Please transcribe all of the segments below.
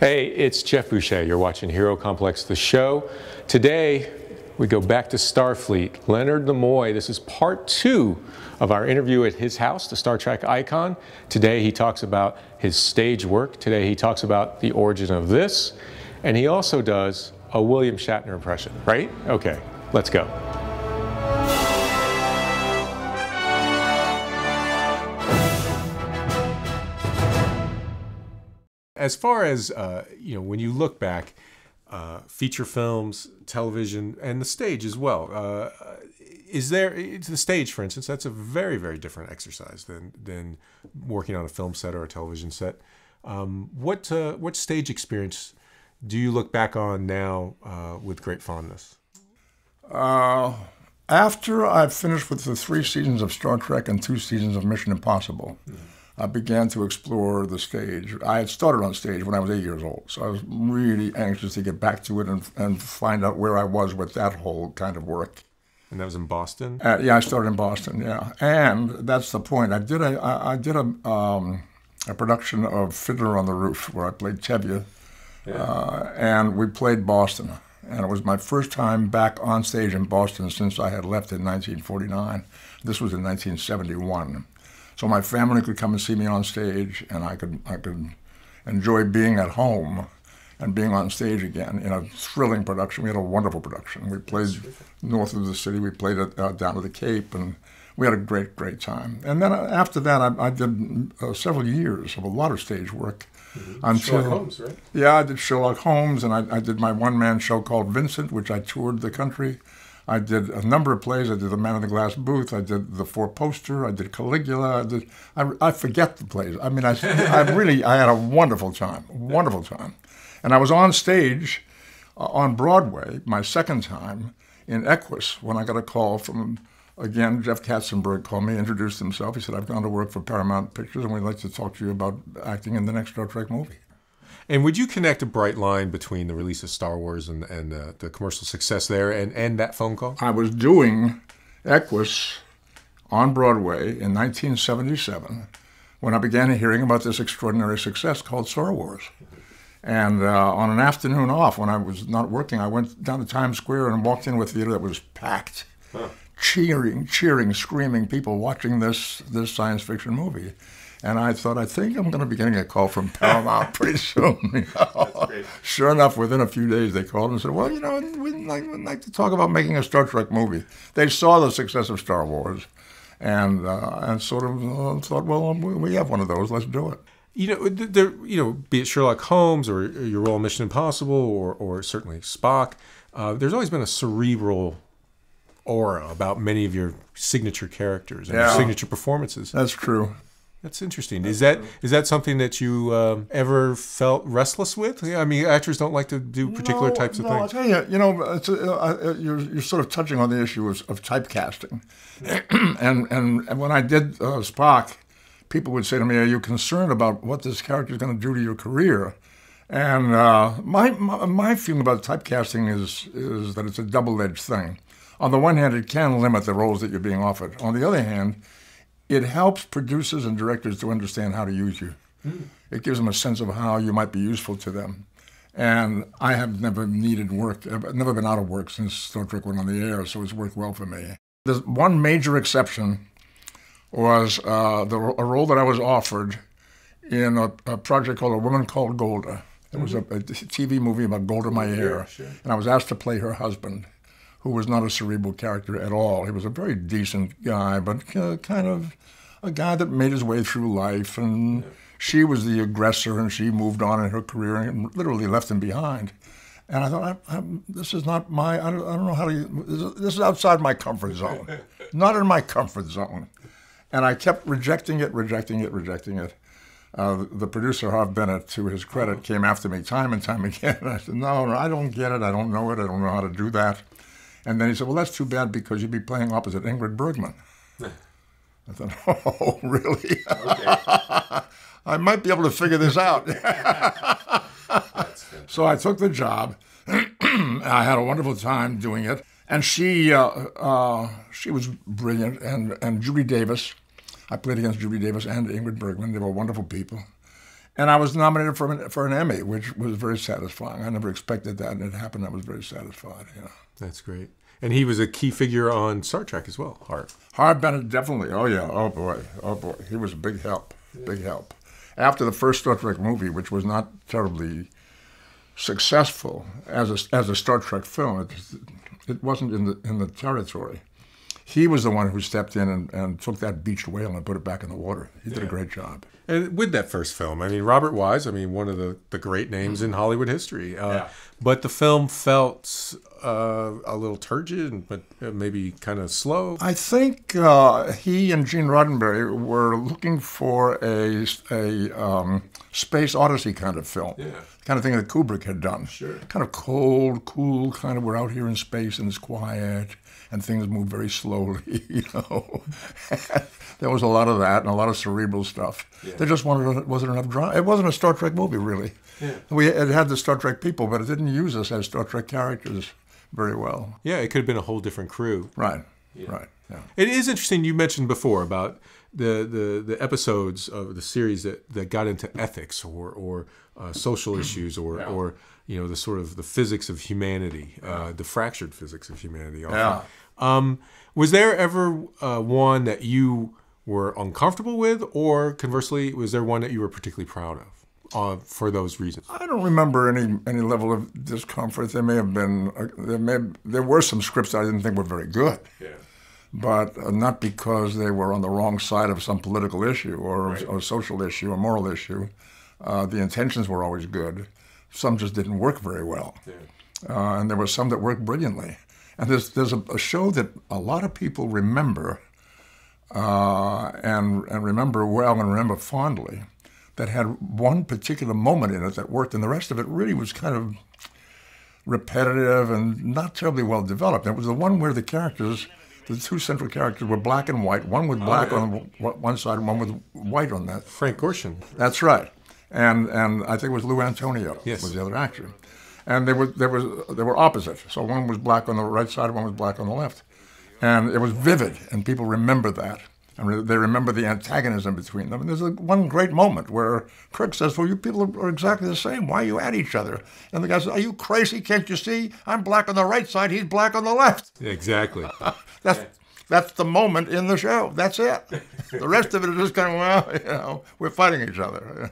Hey, it's Geoff Boucher. You're watching Hero Complex, the show. Today, we go back to Starfleet. Leonard Nimoy, this is part two of our interview at his house, the Star Trek icon. Today, he talks about his stage work. Today, he talks about the origin of this. And he also does a William Shatner impression, right? Okay, let's go. As far as, uh, you know, when you look back, uh, feature films, television, and the stage as well. Uh, is there the stage, for instance? That's a very, very different exercise than than working on a film set or a television set. Um, what uh, what stage experience do you look back on now uh, with great fondness? Uh, after I finished with the three seasons of Star Trek and two seasons of Mission Impossible. Mm-hmm I began to explore the stage. I had started on stage when I was eight years old, so I was really anxious to get back to it and, and find out where I was with that whole kind of work. And that was in Boston. Uh, yeah, I started in Boston. Yeah, and that's the point. I did a I, I did a um, a production of Fiddler on the Roof where I played Tevye, yeah. uh, and we played Boston. And it was my first time back on stage in Boston since I had left in 1949. This was in 1971 so my family could come and see me on stage, and I could I could enjoy being at home and being on stage again in a thrilling production. We had a wonderful production. We played north of the city. We played it uh, down to the Cape, and we had a great, great time. And then uh, after that, I, I did uh, several years of a lot of stage work. Mm-hmm. Until, Sherlock Holmes, right? Yeah, I did Sherlock Holmes, and I, I did my one-man show called Vincent, which I toured the country. I did a number of plays. I did The Man in the Glass Booth. I did The Four Poster. I did Caligula. I, did, I, I forget the plays. I mean, I, I really, I had a wonderful time, wonderful time. And I was on stage uh, on Broadway my second time in Equus when I got a call from, again, Jeff Katzenberg called me, introduced himself. He said, I've gone to work for Paramount Pictures and we'd like to talk to you about acting in the next Star Trek movie. And would you connect a bright line between the release of Star Wars and, and uh, the commercial success there and, and that phone call? I was doing Equus on Broadway in 1977 when I began hearing about this extraordinary success called Star Wars. And uh, on an afternoon off, when I was not working, I went down to Times Square and walked into a theater that was packed, huh. cheering, cheering, screaming, people watching this this science fiction movie. And I thought, I think I'm going to be getting a call from Paramount pretty soon. You know? Sure enough, within a few days, they called and said, Well, you know, we'd like, we'd like to talk about making a Star Trek movie. They saw the success of Star Wars and, uh, and sort of uh, thought, Well, we have one of those, let's do it. You know, there, you know, be it Sherlock Holmes or your role in Mission Impossible or, or certainly Spock, uh, there's always been a cerebral aura about many of your signature characters and yeah. signature performances. That's true. That's interesting. Is that is that something that you um, ever felt restless with? I mean, actors don't like to do particular no, types of no, things. I'll tell you, you know, uh, uh, you're, you're sort of touching on the issue of, of typecasting. and, and, and when I did uh, Spock, people would say to me, "Are you concerned about what this character is going to do to your career?" And uh, my, my, my feeling about typecasting is is that it's a double edged thing. On the one hand, it can limit the roles that you're being offered. On the other hand it helps producers and directors to understand how to use you. Mm. It gives them a sense of how you might be useful to them. And I have never needed work, I've never been out of work since Star Trek went on the air, so it's worked well for me. There's one major exception was uh, the, a role that I was offered in a, a, project called A Woman Called Golda. It mm-hmm. was a, a, TV movie about Golda Meir, sure. and I was asked to play her husband who was not a cerebral character at all. He was a very decent guy, but uh, kind of a guy that made his way through life. And she was the aggressor, and she moved on in her career and literally left him behind. And I thought, I, I, this is not my, I don't, I don't know how to, this is outside my comfort zone, not in my comfort zone. And I kept rejecting it, rejecting it, rejecting it. Uh, the producer, Harve Bennett, to his credit, came after me time and time again. I said, no, no, I don't get it. I don't know it. I don't know how to do that. And then he said, Well, that's too bad because you'd be playing opposite Ingrid Bergman. I thought, Oh, really? I might be able to figure this out. so I took the job. I had a wonderful time doing it. And she, uh, uh, she was brilliant. And, and Judy Davis, I played against Judy Davis and Ingrid Bergman. They were wonderful people. And I was nominated for an, for an Emmy, which was very satisfying. I never expected that, and it happened. I was very satisfied. Yeah. That's great. And he was a key figure on Star Trek as well, Harve. Harve Bennett, definitely. Oh, yeah. Oh, boy. Oh, boy. He was a big help. Big help. After the first Star Trek movie, which was not terribly successful as a, as a Star Trek film, it, it wasn't in the, in the territory. He was the one who stepped in and, and took that beached whale and put it back in the water. He did a great job. And with that first film, I mean, Robert Wise, I mean, one of the, the great names in Hollywood history. Uh, Yeah. But the film felt uh, a little turgid, but uh, maybe kind of slow. I think uh, he and Gene Roddenberry were looking for a, a um, space odyssey kind of film, Yeah. kind of thing that Kubrick had done. Sure. Kind of cold, cool, kind of we're out here in space and it's quiet and things move very slowly, you know. there was a lot of that and a lot of cerebral stuff. There just wanted, wasn't enough drama. It wasn't a Star Trek movie, really. Yeah. We, it had the Star Trek people, but it didn't use us as Star Trek characters very well. Yeah, it could have been a whole different crew. Right, right, yeah. It is interesting. You mentioned before about the, the, the episodes of the series that, that got into ethics or or uh, social issues or or you know the sort of the physics of humanity, uh, the fractured physics of humanity. often. Yeah. Um, was there ever uh, one that you were uncomfortable with, or conversely, was there one that you were particularly proud of uh, for those reasons? I don't remember any any level of discomfort. There may have been uh, there may there were some scripts I didn't think were very good, Yeah. But not because they were on the wrong side of some political issue or, or social issue or moral issue. Uh, the intentions were always good. Some just didn't work very well, uh, and there were some that worked brilliantly. And there's there's a, a show that a lot of people remember uh, and and remember well and remember fondly that had one particular moment in it that worked, and the rest of it really was kind of repetitive and not terribly well developed. It was the one where the characters, the two central characters, were black and white. One with oh, black on one side, and one with white on that. Frank Gorshin. That's right. And and I think it was Lou Antonio Yes. was the other actor. And they were they were they were opposite. So one was black on the right side, one was black on the left. And it was vivid, and people remember that. And they remember the antagonism between them. And there's a, one great moment where Kirk says, Well, you people are, are exactly the same. Why are you at each other? And the guy says, Are you crazy? Can't you see? I'm black on the right side, he's black on the left. Exactly. That's that's the moment in the show. That's it. The rest of it is just kind of well, you know, we're fighting each other.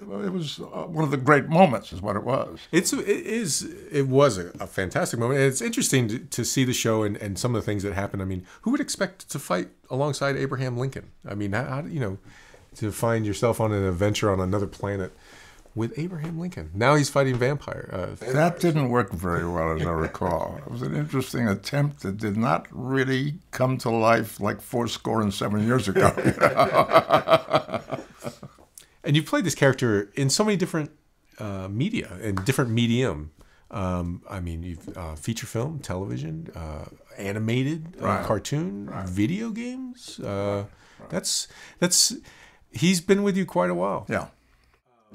Well, It was uh, one of the great moments, is what it was. It's it is it was a, a fantastic moment. And it's interesting to, to see the show and, and some of the things that happened. I mean, who would expect to fight alongside Abraham Lincoln? I mean, how, how you know to find yourself on an adventure on another planet with Abraham Lincoln? Now he's fighting vampire. Uh, That didn't work very well, as I recall. It was an interesting attempt that did not really come to life like four score and seven years ago. and you've played this character in so many different uh, media and different medium. Um, I mean, you've uh, feature film, television, uh, animated, uh, Right. cartoon, video games. Uh, That's that's. He's been with you quite a while. yeah,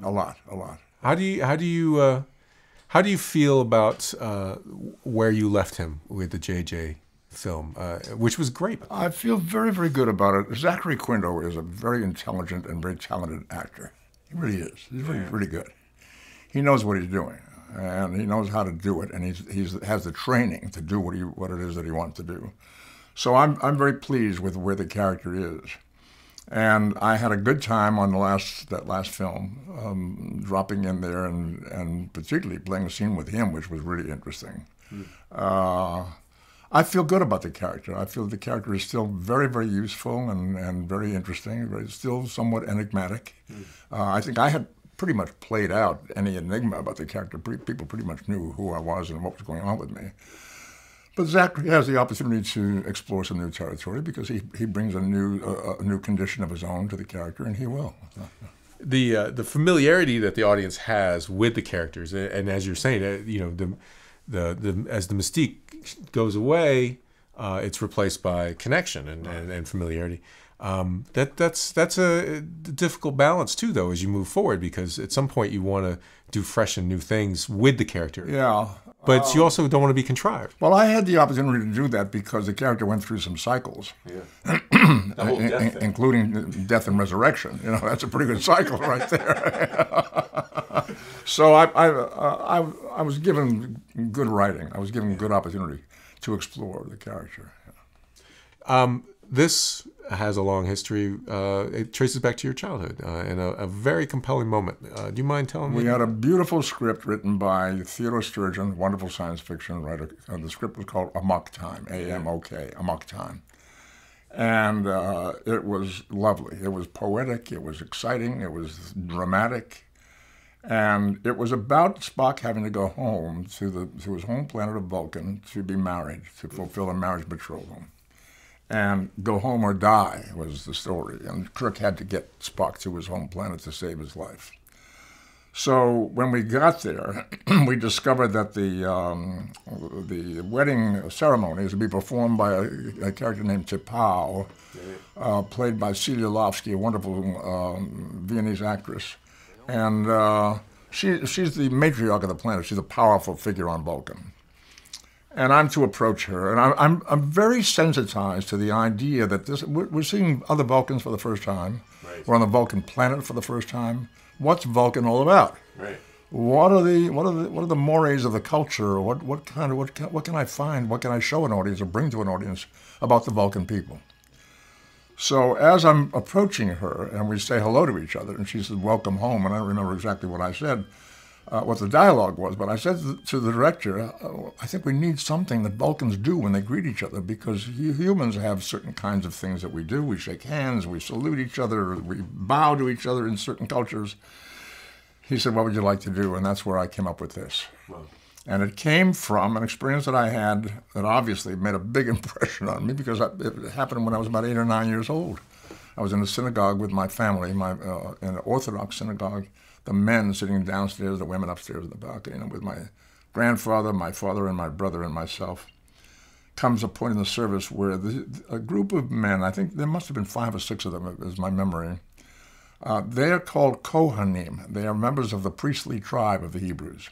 a lot, a lot. How do you how do you uh, how do you feel about uh, where you left him with the JJ film, uh, which was great? I feel very, very good about it. Zachary Quinto is a very intelligent and very talented actor. He really is. He's really, really good. He knows what he's doing, and he knows how to do it, and he's, he's has the training to do what he what it is that he wants to do. So I'm I'm very pleased with where the character is, and I had a good time on the last that last film, um, dropping in there and and particularly playing a scene with him, which was really interesting. Uh, I feel good about the character. I feel the character is still very, very useful and, and very interesting, very, still somewhat enigmatic. Uh, I think I had pretty much played out any enigma about the character. Pre- people pretty much knew who I was and what was going on with me. But Zachary has the opportunity to explore some new territory because he, he brings a new uh, a new condition of his own to the character, and he will. the uh, the familiarity that the audience has with the characters, and, and as you're saying, uh, you know, the the the as the mystique goes away, uh, it's replaced by connection and, and, and familiarity. Um, that that's that's a difficult balance too, though, as you move forward, because at some point you want to do fresh and new things with the character. Yeah, but you also don't want to be contrived. Well, I had the opportunity to do that because the character went through some cycles, Yeah. the whole death in- thing. including death and resurrection. You know, that's a pretty good cycle right there. so I, I, uh, I, I was given good writing. I was given a good opportunity to explore the character. This has a long history. Uh, it traces back to your childhood uh, and a, a very compelling moment. Uh, do you mind telling We me? We had a beautiful script written by Theodore Sturgeon, wonderful science fiction writer. Uh, the script was called Amok Time, A M O K, Amok Time. And uh, it was lovely. It was poetic, it was exciting, it was dramatic. And it was about Spock having to go home to, the, to his home planet of Vulcan to be married, to fulfill a marriage betrothal. And go home or die was the story. And Kirk had to get Spock to his home planet to save his life. So when we got there, we discovered that the um, the wedding ceremony is to be performed by a, a character named T'Pau, uh, played by Celia Lovsky, a wonderful um, Viennese actress, and uh, she she's the matriarch of the planet. She's a powerful figure on Vulcan, and I'm to approach her, and I'm I'm, I'm very sensitized to the idea that this we're, we're seeing other Vulcans for the first time. Right. We're on the Vulcan planet for the first time. What's Vulcan all about? Right. What are the what are the what are the mores of the culture? What what kind of what can, what can I find? What can I show an audience or bring to an audience about the Vulcan people? So as I'm approaching her and we say hello to each other, and she says, "Welcome home," and I don't remember exactly what I said, uh, what the dialogue was, but I said to the, director, uh, "I think we need something that Vulcans do when they greet each other because humans have certain kinds of things that we do. We shake hands, we salute each other, we bow to each other in certain cultures." He said, What would you like to do? And that's where I came up with this. And it came from an experience that I had that obviously made a big impression on me because it happened when I was about eight or nine years old. I was in a synagogue with my family, my uh, in an Orthodox synagogue. The men sitting downstairs, the women upstairs in the balcony, and with my grandfather, my father, and my brother and myself. Comes a point in the service where the, a group of men, I think there must have been five or six of them, is my memory, uh, they are called Kohanim. They are members of the priestly tribe of the Hebrews.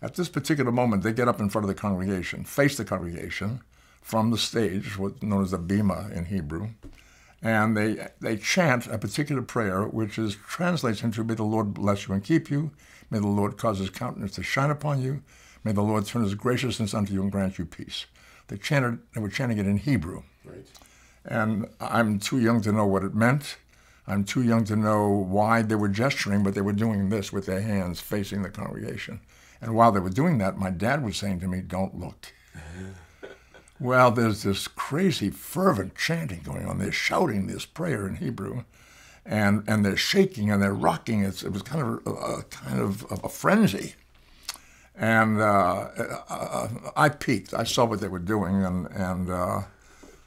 At this particular moment, they get up in front of the congregation, face the congregation from the stage, what's known as the bima in Hebrew, and they they chant a particular prayer, which is translates into "May the Lord bless you and keep you. May the Lord cause His countenance to shine upon you. May the Lord turn His graciousness unto you and grant you peace." They chanted. They were chanting it in Hebrew Right. and I'm too young to know what it meant. I'm too young to know why they were gesturing, but they were doing this with their hands facing the congregation. And while they were doing that, my dad was saying to me, Don't look. Uh-huh. Well, there's this crazy, fervent chanting going on. They're shouting this prayer in Hebrew. And, and they're shaking and they're rocking. It's, it was kind of a, a kind of a frenzy. And uh, uh, I peeked. I saw what they were doing, and, and uh,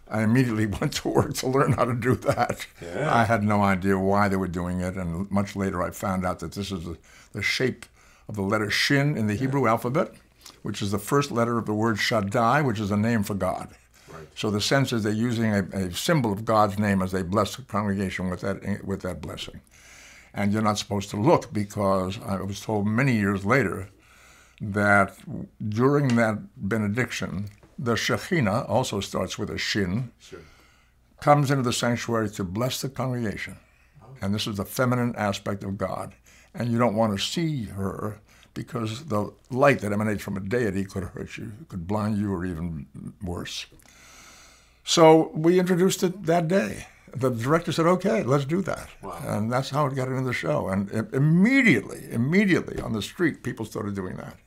I immediately went to work to learn how to do that. Yeah. I had no idea why they were doing it, and much later I found out that this is the, the shape of the letter Shin in the Hebrew alphabet, which is the first letter of the word Shaddai, which is a name for God. Right. So the sense is they're using a, a symbol of God's name as they bless the congregation with that with that blessing. And you're not supposed to look because I was told many years later that during that benediction, the Shekhinah also starts with a shin, Sure. comes into the sanctuary to bless the congregation. Oh. And this is the feminine aspect of God. And you don't want to see her because the light that emanates from a deity could hurt you, could blind you, or even worse. So we introduced it that day. The director said, okay, let's do that. Wow. And that's how it got into the show. And immediately, immediately on the street, people started doing that.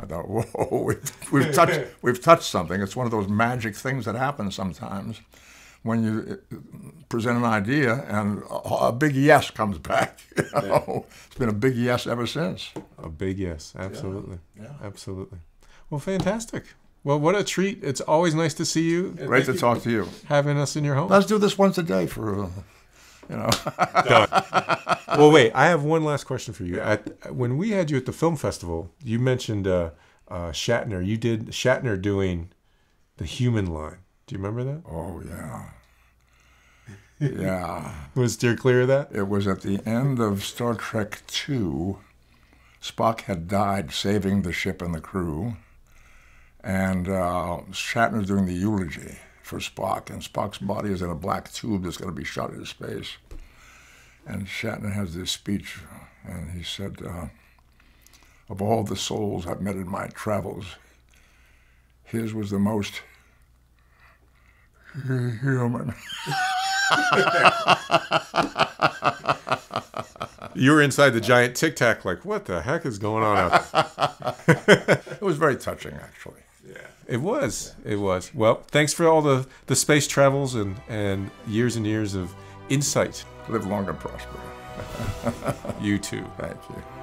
I thought, whoa, we've, we've touched we've touched something. It's one of those magic things that happens sometimes when you uh, present an idea and a, big yes comes back. You know? It's been a big yes ever since. A big yes, absolutely, Yeah. absolutely. Well, fantastic. Well, what a treat! It's always nice to see you, Great to talk to you. having us in your home. Let's do this once a day for, uh, you know. well, wait. I have one last question for you. At, when we had you at the film festival, you mentioned uh, uh, Shatner. You did Shatner doing the human line. Do you remember that? Oh yeah, yeah. Was steer clear of that? It was at the end of Star Trek II. Spock had died saving the ship and the crew, and uh, Shatner's doing the eulogy for Spock, and Spock's body is in a black tube that's going to be shot into space. And Shatner has this speech, and he said, uh, "Of all the souls I've met in my travels, his was the most human." You were inside the giant tic tac, like, what the heck is going on out there? it was very touching, actually. Yeah. It was. It was. Well, thanks for all the, the space travels and, and years and years of insight. Live long and prosper. You too. Thank you.